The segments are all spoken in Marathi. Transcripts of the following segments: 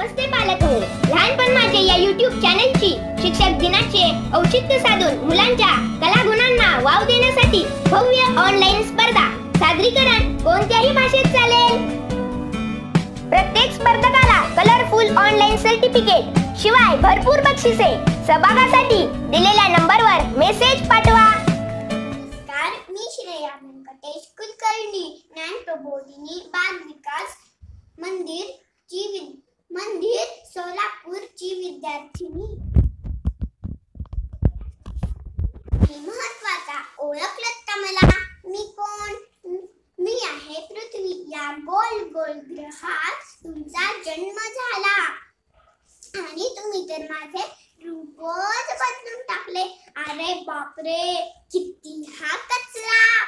नमस्ते पालक हो. लहानपण माझे या युट्यूब चॅनलची शिक्षक दिनाचे औचित्य साधून मुलांच्या कलागुणांना वाव देण्यासाठी भव्य ऑनलाईन स्पर्धा सादरीकरण कोणत्याही भाषेत चालेल? प्रत्येक स्पर्धकाला कलरफुल ऑनलाईन सर्टिफिकेट शिवाय भरपूर बक्षिसे सहभागासाठी दिलेल्या नंबरवर मेसेज पाठवा. नमस्कार मी श्रेया व्यंकटेश कुलकर्णी ज्ञान प्रबोधिनी बाल विद्यार्थिनी. मी महत्त्वाचा ओळखलत का मला? मी कोण? मी आहे पृथ्वी. या गोल गोल ग्रहात तुमचा जन्म झाला. आणि तुम्ही तर माझे रूपच बदलून टाकले. अरे बापरे! किती हा कचरा.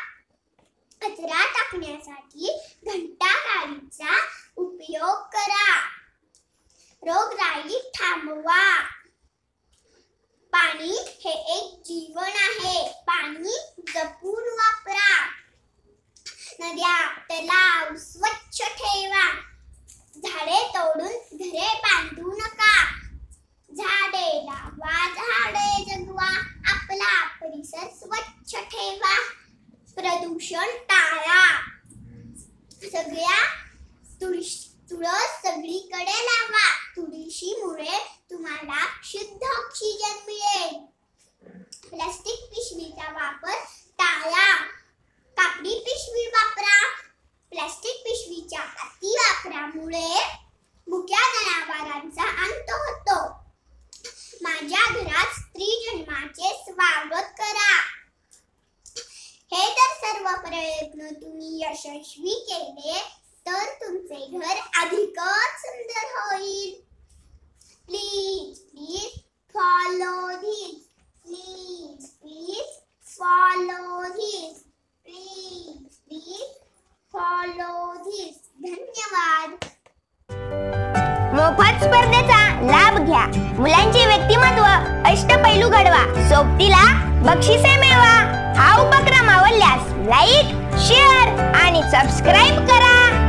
कचरा टाकण्यासाठी घंटा गाडीचा रोगराई थांबवा. पाणी हे एक जीवन आहे. पाणी जपून वापरा. नद्या तलाव स्वच्छ ठेवा. झाडे तोडून घरे बांधू नका. झाडे लावा झाडे जगवा. आपला परिसर स्वच्छ ठेवा. प्रदूषण टाळा. सगळ्या तुळस सगळीकडे लावा. वापरामुळे मुक्या जनावरांचा अंत होतो. माझ्या घरात स्त्री जन्माचे स्वागत करा. हे तर सर्व प्रयत्न तुम्ही यशस्वी केले तर तुमचे घर अधिकच मोफत स्पर्धेचा लाभ घ्या. मुलांचे व्यक्तिमत्व अष्टपैलू घडवा. सोबतीला बक्षिसे मिळवा. हा उपक्रम आवडल्यास लाईक शेअर आणि सबस्क्राईब करा.